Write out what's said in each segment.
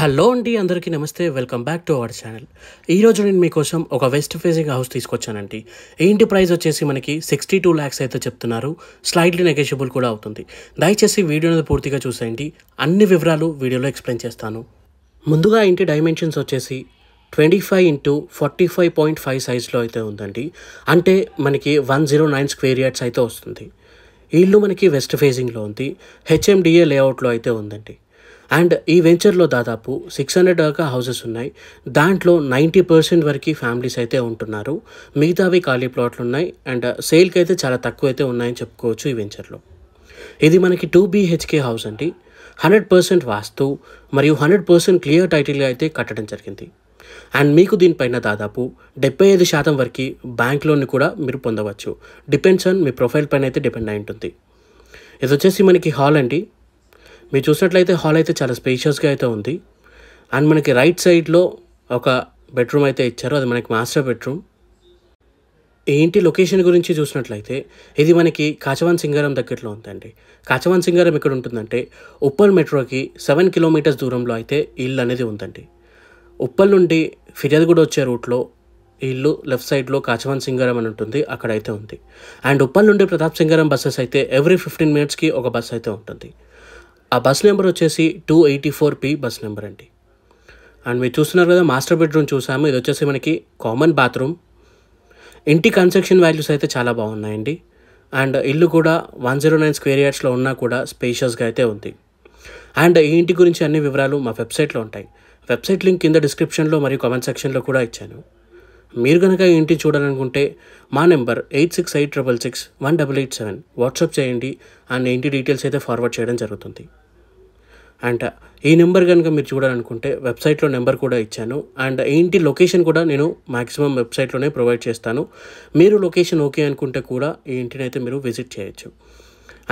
Hello అండి అందరికీ నమస్తే welcome back to our channel. ఈరోజు నేను మీకోసం ఒక వెస్ట్ ఫేసింగ్ హౌస్ తీసుకొచ్చానండి. ఏంటి ప్రైస్ వచ్చేసి మనకి సిక్స్టీ టూ ల్యాక్స్ అయితే చెప్తున్నారు. స్లైడ్లీ నెగోషియబుల్ కూడా అవుతుంది. దయచేసి వీడియోని పూర్తిగా చూసేయండి. అన్ని వివరాలు వీడియోలో ఎక్స్ప్లెయిన్ చేస్తాను. ముందుగా ఇంటి డైమెన్షన్స్ వచ్చేసి twenty five into forty five point five సైజ్లో అయితే ఉందండి. అంటే మనకి one zero nine square yards అయితే వస్తుంది. ఇల్లు మనకి వెస్ట్ ఫేసింగ్లో ఉంది. హెచ్ఎండిఏ లేఅవుట్లో అయితే ఉందండి. అండ్ ఈ వెంచర్లో దాదాపు సిక్స్ హండ్రెడ్ దాకా హౌసెస్ ఉన్నాయి. దాంట్లో నైంటీ పర్సెంట్ వరకు ఫ్యామిలీస్ అయితే ఉంటున్నారు. మిగతావి ఖాళీ ప్లాట్లు ఉన్నాయి. అండ్ సేల్కి అయితే చాలా తక్కువ అయితే ఉన్నాయని చెప్పుకోవచ్చు ఈ వెంచర్లో. ఇది మనకి టూ బీహెచ్కే హౌస్ అండి. హండ్రెడ్ పర్సెంట్ వాస్తు మరియు హండ్రెడ్ పర్సెంట్ క్లియర్ టైటిల్గా అయితే కట్టడం జరిగింది. అండ్ మీకు దీనిపైన దాదాపు డెబ్బై ఐదు శాతం వరకు బ్యాంక్ లోన్ కూడా మీరు పొందవచ్చు. డిపెండ్స్ ఆన్ మీ ప్రొఫైల్ పైన అయితే డిపెండ్ అయి ఉంటుంది. ఇది వచ్చేసి మనకి హాల్ అండి. మీరు చూసినట్లయితే హాల్ అయితే చాలా స్పేషియస్గా అయితే ఉంది. అండ్ మనకి రైట్ సైడ్లో ఒక బెడ్రూమ్ అయితే ఇచ్చారు. అది మనకి మాస్టర్ బెడ్రూమ్ ఈ ఇంటి లొకేషన్ గురించి చూసినట్లయితే ఇది మనకి కాచవాన్ సింగారం దగ్గరలో ఉందండి. కాచవాన్ సింగారం ఎక్కడ ఉంటుందంటే ఉప్పల్ మెట్రోకి సెవెన్ కిలోమీటర్స్ దూరంలో అయితే ఇల్లు అనేది ఉందండి. ఉప్పల్ నుండి ఫిర్యాదుగూడ వచ్చే రూట్లో ఇల్లు లెఫ్ట్ సైడ్లో కాచవాన్ సింగారం అని ఉంటుంది. అక్కడైతే ఉంది. అండ్ ఉప్పల్ నుండి ప్రతాప్ సింగారం బస్సెస్ అయితే ఎవ్రీ ఫిఫ్టీన్ మినిట్స్కి ఒక బస్ అయితే ఉంటుంది. ఆ బస్ నెంబర్ వచ్చేసి two eighty four P bus number అండి. అండ్ మీరు చూస్తున్నారు కదా మాస్టర్ బెడ్రూమ్ చూసాము. ఇది వచ్చేసి మనకి కామన్ బాత్రూమ్. ఇంటి కన్స్ట్రక్షన్ వాల్యూస్ అయితే చాలా బాగున్నాయండి. అండ్ ఇల్లు కూడా వన్ జీరో నైన్ స్క్వేర్ యార్డ్స్లో ఉన్నా కూడా స్పేషియస్గా అయితే ఉంది. అండ్ ఈ ఇంటి గురించి అన్ని వివరాలు మా వెబ్సైట్లో ఉంటాయి. వెబ్సైట్ లింక్ కింద డిస్క్రిప్షన్లో మరియు కామెంట్ సెక్షన్లో కూడా ఇచ్చాను. మీరు కనుక ఈ ఇంటిని చూడాలనుకుంటే మా number eight six eight triple six one double eight seven. WhatsApp చేయండి అండ్ ఇంటి డీటెయిల్స్ అయితే ఫార్వర్డ్ చేయడం జరుగుతుంది. అండ్ ఈ నెంబర్ కనుక మీరు చూడాలనుకుంటే వెబ్సైట్లో నెంబర్ కూడా ఇచ్చాను. అండ్ ఈ ఇంటి లొకేషన్ కూడా నేను మాక్సిమం వెబ్సైట్లోనే ప్రొవైడ్ చేస్తాను. మీరు లొకేషన్ ఓకే అనుకుంటే కూడా ఈ ఇంటిని అయితే మీరు విజిట్ చేయొచ్చు.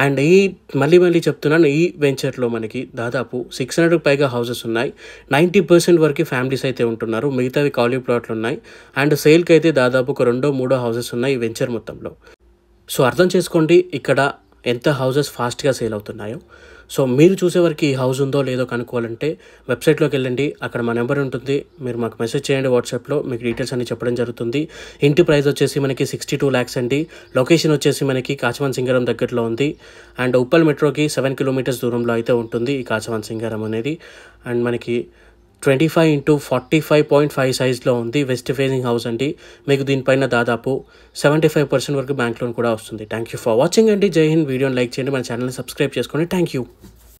అండ్ ఈ మళ్ళీ మళ్ళీ చెప్తున్నాను ఈ వెంచర్లో మనకి దాదాపు సిక్స్ హండ్రెడ్ పైగా హౌసెస్ ఉన్నాయి. నైంటీ పర్సెంట్ వరకు ఫ్యామిలీస్ అయితే ఉంటున్నారు. మిగతావి ఖాళీ ప్లాట్లు ఉన్నాయి. అండ్ సేల్కి అయితే దాదాపు ఒక రెండో మూడో హౌసెస్ ఉన్నాయి ఈ వెంచర్ మొత్తంలో. సో అర్థం చేసుకోండి ఇక్కడ ఎంత హౌసెస్ ఫాస్ట్గా సేల్ అవుతున్నాయో. సో మీరు చూసే ఈ హౌస్ ఉందో లేదో కనుక్కోవాలంటే వెబ్సైట్లోకి వెళ్ళండి. అక్కడ మా నెంబర్ ఉంటుంది. మీరు మాకు మెసేజ్ చేయండి వాట్సాప్లో మీకు డీటెయిల్స్ అన్ని చెప్పడం జరుగుతుంది. ఇంటి ప్రైస్ వచ్చేసి మనకి సిక్స్టీ టూ ల్యాక్స్ అండి. లొకేషన్ వచ్చేసి మనకి కాచవాన్ సింగారం దగ్గరలో ఉంది. అండ్ ఉప్పల్ మెట్రోకి సెవెన్ కిలోమీటర్స్ దూరంలో అయితే ఉంటుంది ఈ కాచవాన్ సింగారం అనేది. అండ్ మనకి twenty five into forty five point five సైజ్లో ఉంది వెస్ట్ ఫేసింగ్ హౌస్ అండి. మీకు దీనిపైన దాదాపు సెవెంటీ ఫైవ్ పర్సెంట్ వరకు బ్యాంక్ లోన్ కూడా వస్తుంది. థ్యాంక్ యూ ఫర్ వాచింగ్ అండి. జై హింద్. వీడియోని లైక్ చేయండి. మన ఛానల్ని సబ్స్క్రైబ్ చేసుకోండి. Thank you